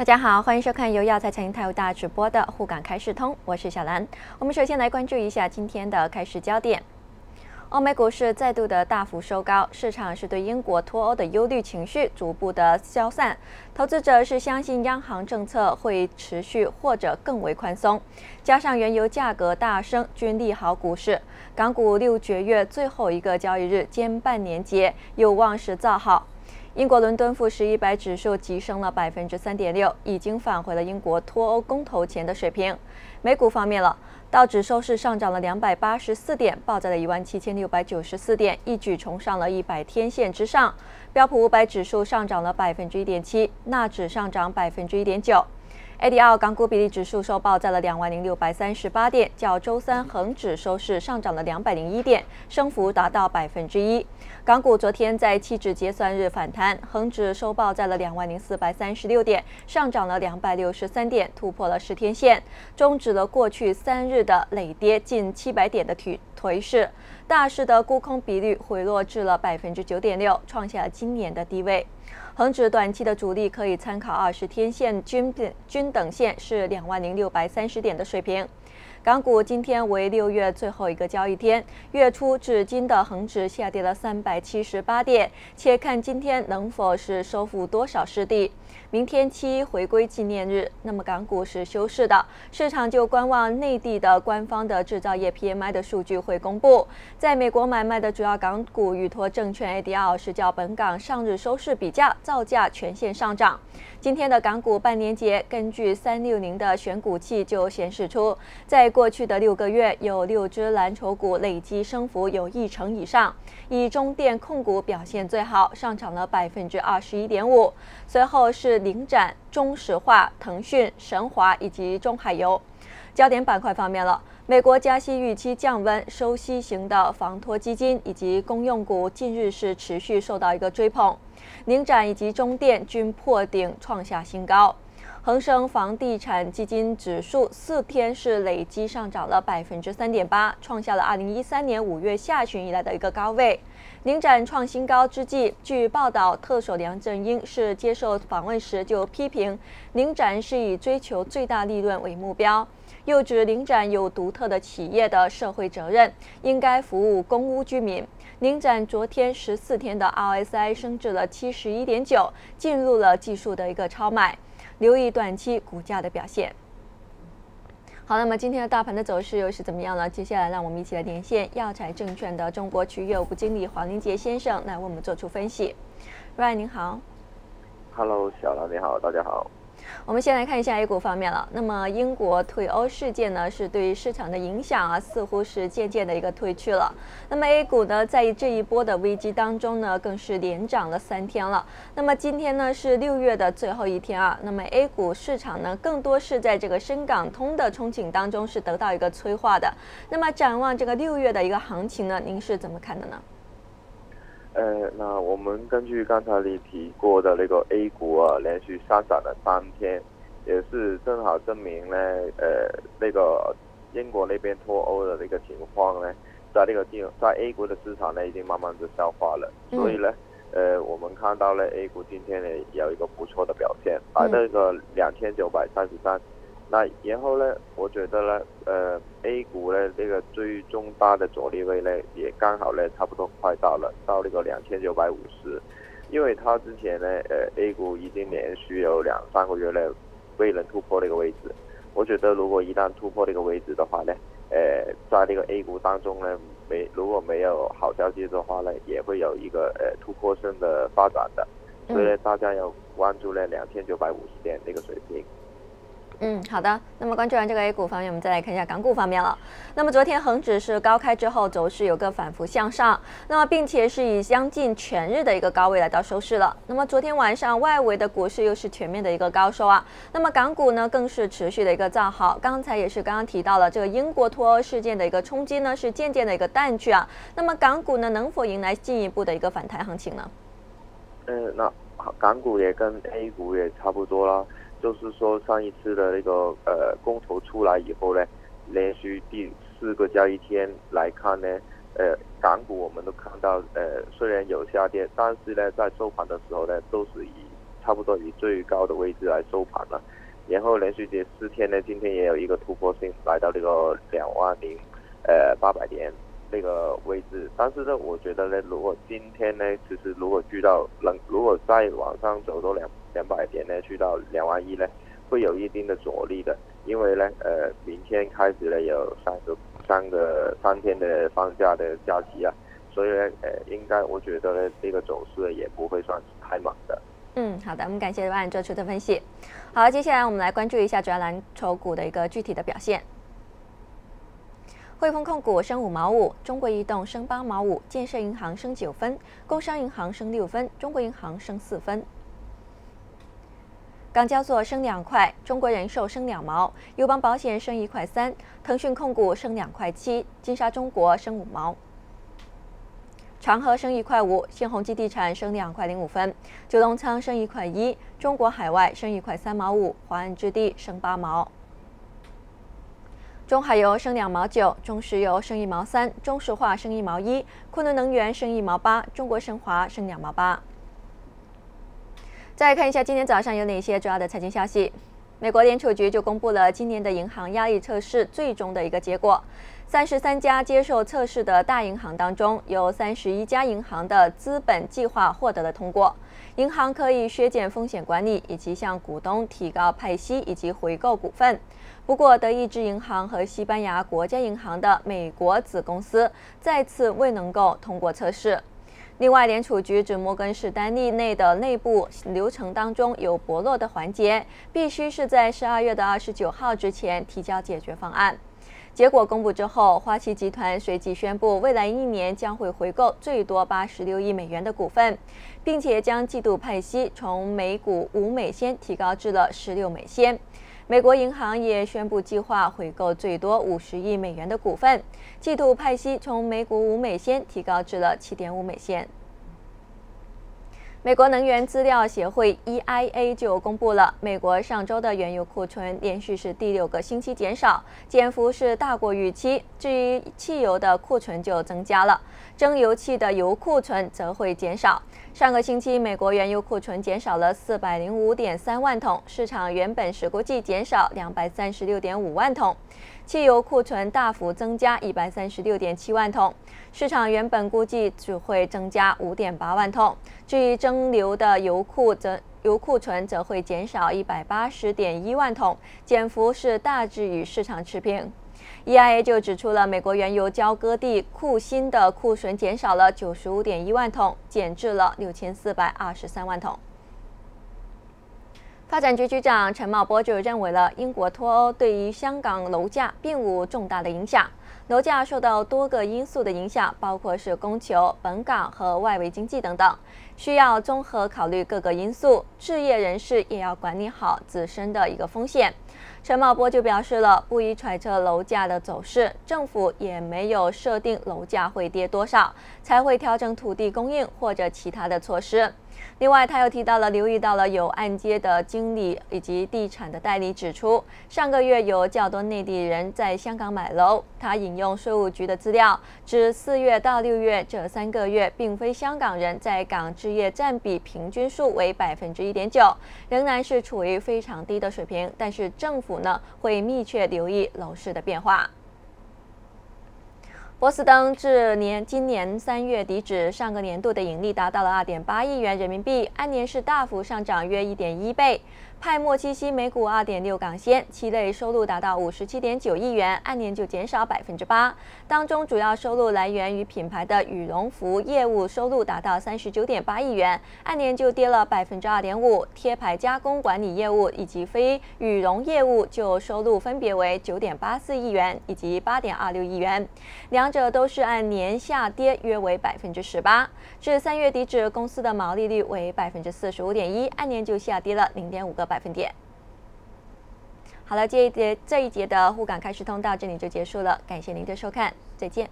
大家好，欢迎收看由药材财经台务大直播的沪港开市通，我是小兰。我们首先来关注一下今天的开市焦点。欧美股市再度的大幅收高，市场是对英国脱欧的忧虑情绪逐步的消散，投资者是相信央行政策会持续或者更为宽松，加上原油价格大升，均利好股市。港股六绝月最后一个交易日兼半年节，有望是造好。英国伦敦富时一百指数急升了百分之三点六，已经返回了英国脱欧公投前的水平。美股方面了。道指收市上涨了两百八十四点，报在了一万七千六百九十四点，一举冲上了一百天线之上。标普五百指数上涨了百分之一点七，纳指上涨百分之一点九。ADR 港股比例指数收报在了两万零六百三十八点，较周三恒指收市上涨了两百零一点，升幅达到百分之一。港股昨天在期指结算日反弹，恒指收报在了两万零四百三十六点，上涨了两百六十三点，突破了十天线，终止了过去三日的累跌近七百点的颓颓势。大市的沽空比率回落至了百分之九点六，创下了今年的低位。恒指短期的主力可以参考二十天线均均等线是两万零六百三十点的水平。港股今天为六月最后一个交易天，月初至今的恒指下跌了三百七十八点，且看今天能否是收复多少失地。明天七一回归纪念日，那么港股是休市的，市场就观望内地的官方的制造业 PMI 的数据会公布。在美国买卖的主要港股，宇托证券 ADR 是较本港上日收市比价，造价全线上涨。今天的港股半年节，根据三六零的选股器就显示出，在过去的六个月，有六只蓝筹股累计升幅有一成以上，以中电控股表现最好，上涨了百分之二十一点五，随后是领展、中石化、腾讯、神华以及中海油。焦点板块方面了，美国加息预期降温，收息型的房托基金以及公用股近日是持续受到一个追捧。领展以及中电均破顶创下新高，恒生房地产基金指数四天是累计上涨了百分之三点八，创下了二零一三年五月下旬以来的一个高位。领展创新高之际，据报道，特首梁振英是接受访问时就批评领展是以追求最大利润为目标，又指领展有独特的企业的社会责任，应该服务公屋居民。领展昨天十四天的 RSI 升至了七十一点九，进入了技术的一个超买，留意短期股价的表现。好，那么今天的大盘的走势又是怎么样呢？接下来让我们一起来连线药材证券的中国区业务部经理黄林杰先生来为我们做出分析。Ryan 您好，Hello，小兰你好，大家好。我们先来看一下 A 股方面了。那么英国退欧事件呢，是对于市场的影响啊，似乎是渐渐的一个退去了。那么 A 股呢，在这一波的危机当中呢，更是连涨了三天了。那么今天呢，是六月的最后一天啊。那么 A 股市场呢，更多是在这个深港通的憧憬当中是得到一个催化的。那么展望这个六月的一个行情呢，您是怎么看的呢？呃，那我们根据刚才你提过的那个 A 股啊，连续上涨了三天，也是正好证明呢，呃，那个英国那边脱欧的那个情况呢，在那个地在 A 股的市场呢，已经慢慢的消化了，所以呢，呃，我们看到呢 A 股今天呢有一个不错的表现，啊那个两千九百三十三。那然后呢，我觉得呢，呃，A 股呢这个最重大的阻力位呢，也刚好呢，差不多快到了，到那个两千九百五十，因为它之前呢，呃，A 股已经连续有两三个月呢，未能突破那个位置。我觉得如果一旦突破那个位置的话呢，呃，在那个 A 股当中呢，没如果没有好消息的话呢，也会有一个呃突破性的发展的，所以呢，大家要关注呢两千九百五十点那个水平。嗯，好的。那么关注完这个 A 股方面，我们再来看一下港股方面了。那么昨天恒指是高开之后走势有个反复向上，那么并且是以将近全日的一个高位来到收市了。那么昨天晚上外围的股市又是全面的一个高收啊。那么港股呢更是持续的一个造好。刚才也是刚刚提到了这个英国脱欧事件的一个冲击呢是渐渐的一个淡去啊。那么港股呢能否迎来进一步的一个反弹行情呢？嗯，那港股也跟 A 股也差不多了。就是说，上一次的那个呃公投出来以后呢，连续第四个交易天来看呢，呃，港股我们都看到，呃，虽然有下跌，但是呢，在收盘的时候呢，都是以差不多以最高的位置来收盘了。然后连续跌四天呢，今天也有一个突破性，来到这个两万零呃八百点那个位置。但是呢，我觉得呢，如果今天呢，其实如果去到能，如果再往上走多两两百点呢，去到两万一呢，会有一定的阻力的。因为呢，呃，明天开始呢有三个三个三天的放假的假期啊，所以呢，呃，应该我觉得呢，这个走势也不会算是太猛的。嗯，好的，我们感谢万做出的分析。好，接下来我们来关注一下主要蓝筹股的一个具体的表现。汇丰控股升五毛五，中国移动升八毛五，建设银行升九分，工商银行升六分，中国银行升四分。港交所升两块，中国人寿升两毛，友邦保险升一块三，腾讯控股升两块七，金沙中国升五毛。长和升一块五，新鸿基地产升两块零五分，九龙仓升一块一，中国海外升一块三毛五，华安置地升八毛。中海油升两毛九，中石油升一毛三，中石化升一毛一，昆仑能源升一毛八，中国升华升两毛八。再看一下今天早上有哪些主要的财经消息。美国联储局就公布了今年的银行压力测试最终的一个结果。三十三家接受测试的大银行当中，有三十一家银行的资本计划获得了通过。银行可以削减风险管理，以及向股东提高派息以及回购股份。不过，德意志银行和西班牙国家银行的美国子公司再次未能够通过测试。另外，联储局指摩根士丹利内的内部流程当中有薄弱的环节，必须是在十二月的二十九号之前提交解决方案。结果公布之后，花旗集团随即宣布，未来一年将会回购最多八十六亿美元的股份，并且将季度派息从每股五美仙提高至了十六美仙。美国银行也宣布计划回购最多五十亿美元的股份，季度派息从每股五美仙提高至了七点五美仙。美国能源资料协会 （EIA） 就公布了，美国上周的原油库存连续是第六个星期减少，减幅是大过预期。至于汽油的库存就增加了，蒸馏器的油库存则会减少。上个星期，美国原油库存减少了四百零五点三万桶，市场原本是估计减少两百三十六点五万桶。汽油库存大幅增加一百三十六点七万桶，市场原本估计只会增加五点八万桶。至于蒸馏的油库则油库存则会减少一百八十点一万桶，减幅是大致与市场持平。EIA 就指出了美国原油交割地库欣的库存减少了九十五点一万桶，减至了六千四百二十三万桶。发展局局长陈茂波就认为了，英国脱欧对于香港楼价并无重大的影响。楼价受到多个因素的影响，包括是供求、本港和外围经济等等，需要综合考虑各个因素。置业人士也要管理好自身的一个风险。陈茂波就表示了，不宜揣测楼价的走势，政府也没有设定楼价会跌多少才会调整土地供应或者其他的措施。另外，他又提到了留意到了有按揭的经理以及地产的代理指出，上个月有较多内地人在香港买楼。他引用税务局的资料，指四月到六月这三个月，并非香港人在港置业占比平均数为百分之一点九，仍然是处于非常低的水平。但是政府呢会密切留意楼市的变化。波司登至年今年三月底止，上个年度的盈利达到了二点八亿元人民币，按年是大幅上涨约一点一倍。派莫七息每股二点六港仙，期内收入达到五十七点九亿元，按年就减少百分之八。当中主要收入来源于品牌的羽绒服业务，收入达到三十九点八亿元，按年就跌了百分之二点五。贴牌加工管理业务以及非羽绒业务就收入分别为九点八四亿元以及八点二六亿元，两者都是按年下跌约为百分之十八。至三月底止，公司的毛利率为百分之四十五点一，按年就下跌了零点五个。百分点。好了，这一节这一节的沪港开市通到这里就结束了，感谢您的收看，再见。